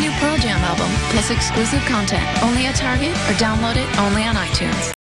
new Pearl Jam album, plus exclusive content, only at Target or download it only on iTunes.